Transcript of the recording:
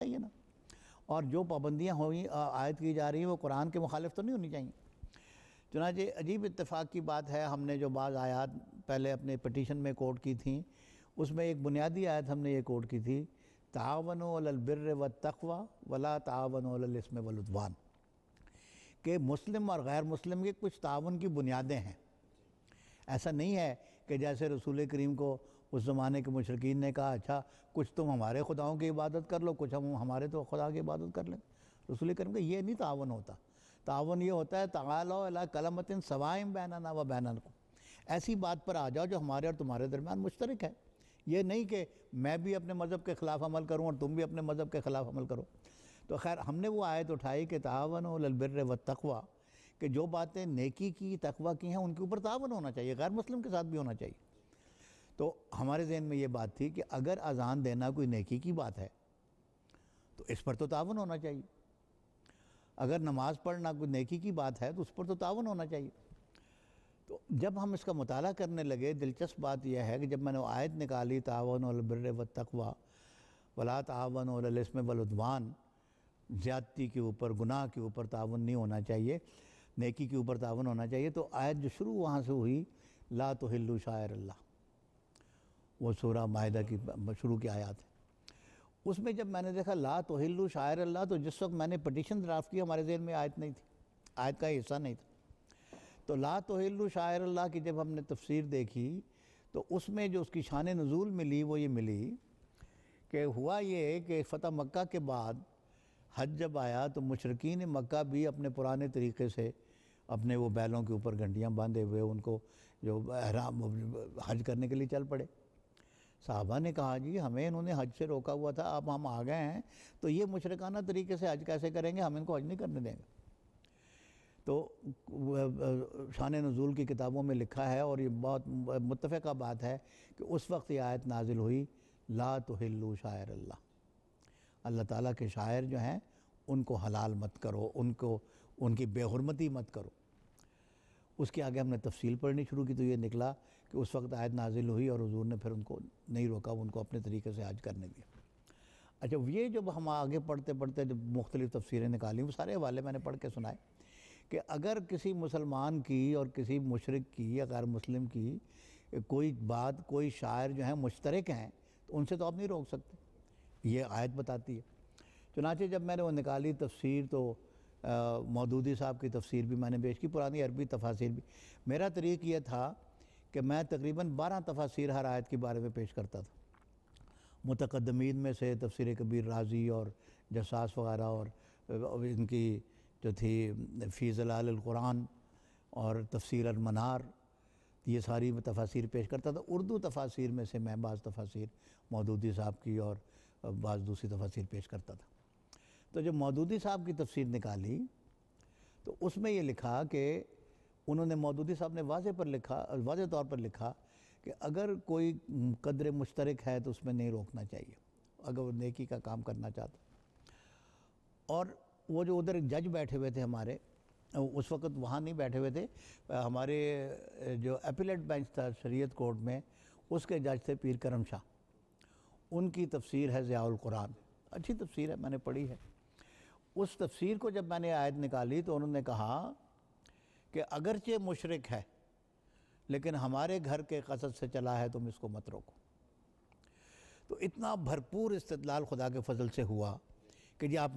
चाहिए ना? और जो पाबंदियाँ हुई आयद की जा रही हैं, वो कुरान के मुखालिफ तो नहीं होनी चाहिए। चुनाचे अजीब इतफ़ाक़ की बात है, हमने जो बाज़ आयात पहले अपने पटिशन में कोट की थी, उसमें एक बुनियादी आयत हमने ये कोट की थी, तावन बिर व तखवा वला तावन इसमें वलुदवान कि मुस्लिम और गैर मुस्लिम के कुछ तावन की बुनियादें हैं। ऐसा नहीं है कि जैसे रसूल करीम को उस ज़माने के मुशरकिन ने कहा अच्छा कुछ तुम हमारे खुदाओं की इबादत कर लो, कुछ हम हमारे तो खुदा की इबादत कर लें। रसूल करीम का ये नहीं तावन होता। तावन ये होता है, तला कलमतिन सवाइम बैना व बैन को। ऐसी बात पर आ जाओ जो हमारे और तुम्हारे दरमियान मुश्तरक है। ये नहीं कि मैं भी अपने मज़हब के ख़िलाफ़ अमल करूँ और तुम भी अपने मज़हब के ख़िलाफ़ अमल करो। तो खैर, हमने वो आयत उठाई कि तावन ललबिर व तकवा, कि जो बातें नेकी की, तकवा की हैं, उनके ऊपर तावन होना चाहिए गैर मुस्लिम के साथ भी होना चाहिए। तो हमारे जहन में ये बात थी कि अगर अजान देना कोई नेकी की बात है तो इस पर तो तावन होना चाहिए। अगर नमाज़ पढ़ना कोई नेकी की बात है तो उस पर तो तावन होना चाहिए। तो जब हम इसका मताल करने लगे, दिलचस्प बात यह है कि जब मैंने आयत निकाली तावन और व तकवा, वला तावन इसमें वलुदवान ज़्यादती के ऊपर, गुनाह के ऊपर तावन नहीं होना चाहिए, नेकी के ऊपर तावन होना चाहिए तो आयत जो शुरू वहाँ से हुई, ला तो हिल्लू शायर अल्लाह वो सूरा माहिदा की शुरू की आयात है। उसमें जब मैंने देखा, ला तो हिल्लू शायर अल्लाह तो जिस वक्त मैंने पटिशन ड्राफ्ट की हमारे जहन में आयत नहीं थी। आयत का हिस्सा नहीं था। तो ला तो हिल्लू शायर अल्लाह की जब हमने तफसीर देखी तो उसमें जो उसकी शान नज़ूल मिली, वो ये मिली कि हुआ ये कि फ़तह मक्का के बाद हज जब आया तो मशरकिन मक्का भी अपने पुराने तरीके से अपने वो बैलों के ऊपर घंटियाँ बांधे हुए, उनको जो हराम, हज करने के लिए चल पड़े। साहबा ने कहा जी हमें इन्होंने हज से रोका हुआ था, अब हम आ गए हैं तो ये मुशरकाना तरीके से हज कैसे करेंगे, हम इनको हज नहीं करने देंगे। तो शान नज़ूल की किताबों में लिखा है और ये बहुत मुतफ़ा बात है कि उस वक्त ये आयत नाजिल हुई, ला तो हिल्लू शायर अल्लाह अल्लाह ताला के शायर जो हैं, उनको हलाल मत करो, उनको, उनकी बेहरमती मत करो। उसके आगे हमने तफसील पढ़नी शुरू की तो ये निकला कि उस वक्त आयत नाजिल हुई और हजूर ने फिर उनको नहीं रोका उनको अपने तरीके से आज करने दिया। अच्छा ये जब हम आगे पढ़ते पढ़ते जब मुख्तलिफ़ तफसीरें निकाली, वो सारे हवाले मैंने पढ़ के सुनाए कि अगर किसी मुसलमान की और किसी मुशरक की या गैर मुस्लिम की कोई बात, कोई शायर जो है मुश्तरक हैं तो उनसे तो आप नहीं रोक सकते। ये आयत बताती है। चुनाचे जब मैंने वो निकाली तफसीर तो मौदूदी साहब की तफसीर भी मैंने पेश की, पुरानी अरबी तफासिर भी। मेरा तरीक यह था कि मैं तकरीबन बारह तफासिर हर आयत के बारे में पेश करता था। मुतकदमीन में से तफसर कबीर राज़ी और जसास वगैरह और इनकी जो थी फ़ीज़लाकुरान और तफसीर मनार, ये सारी मैं तफासिर पेश करता था। उर्दू तफासिर में से मैं बाज़ तफासिर मौदूदी साहब की और बाज़ दूसरी तफासिर पेश करता था। तो जब मौदूदी साहब की तफसीर निकाली तो उसमें ये लिखा कि उन्होंने मौदूदी साहब ने वाजे पर लिखा, वाज तौर पर लिखा कि अगर कोई कदर मुश्तरक है तो उसमें नहीं रोकना चाहिए, अगर वो नेकी का काम करना चाहता। और वो जो उधर जज बैठे हुए थे हमारे, उस वक्त वहाँ नहीं बैठे हुए थे, हमारे जो अपीलेट बेंच था शरीयत कोर्ट में, उसके जज थे पीर करम शाह। उनकी तफसीर है ज़ियाउल कुरान। अच्छी तफसीर है, मैंने पढ़ी है। उस तफसीर को जब मैंने आयत निकाली तो उन्होंने कहा कि अगरचे मुशरक है, लेकिन हमारे घर के कसद से चला है, तुम इसको मत रोको। तो इतना भरपूर इस्तलाल खुदा के फजल से हुआ कि जी आप